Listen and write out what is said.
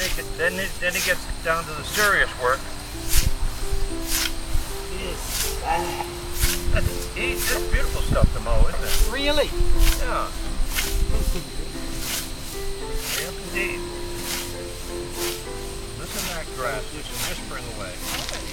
Then it, then it, then it gets down to the serious work. That's, it's just beautiful stuff to mow, isn't it? Really? Yeah. yep, indeed. Listen to that grass just whispering away. Oh,